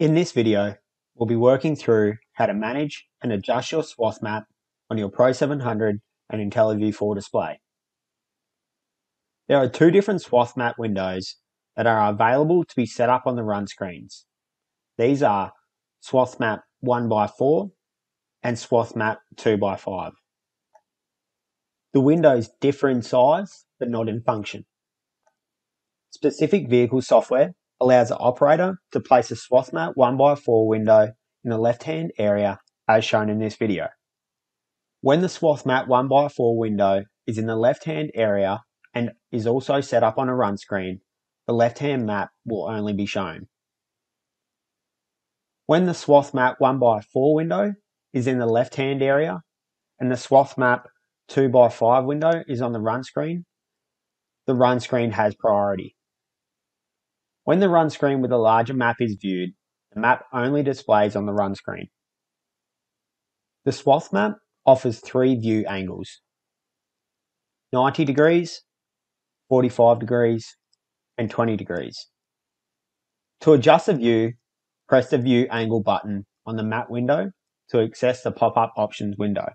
In this video, we'll be working through how to manage and adjust your swath map on your Pro 700 and IntelliView 4 display. There are two different swath map windows that are available to be set up on the run screens. These are swath map 1x4 and swath map 2x5. The windows differ in size but not in function. Specific vehicle software allows the operator to place a swath map 1x4 window in the left hand area as shown in this video. When the swath map 1x4 window is in the left hand area and is also set up on a run screen, the left hand map will only be shown. When the swath map 1x4 window is in the left hand area and the swath map 2x5 window is on the run screen, the run screen has priority. When the run screen with a larger map is viewed, the map only displays on the run screen. The swath map offers three view angles 90 degrees, 45 degrees, and 20 degrees. To adjust the view, press the View Angle button on the map window to access the pop-up options window.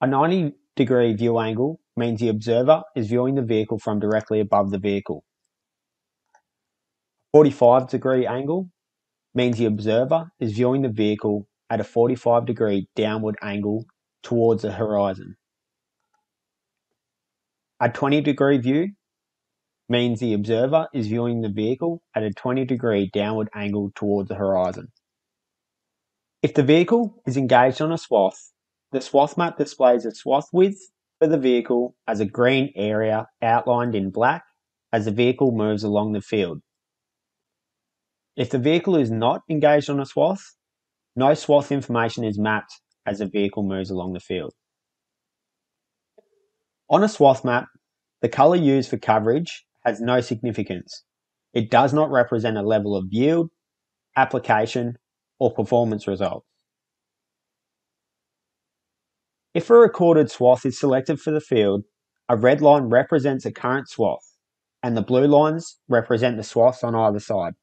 A 90 degree view angle means the observer is viewing the vehicle from directly above the vehicle. 45 degree angle means the observer is viewing the vehicle at a 45 degree downward angle towards the horizon. A 20 degree view means the observer is viewing the vehicle at a 20 degree downward angle towards the horizon. If the vehicle is engaged on a swath, the swath map displays a swath width for the vehicle as a green area outlined in black as the vehicle moves along the field. If the vehicle is not engaged on a swath, no swath information is mapped as the vehicle moves along the field. On a swath map, the colour used for coverage has no significance. It does not represent a level of yield, application, or performance results. If a recorded swath is selected for the field, a red line represents a current swath, and the blue lines represent the swaths on either side.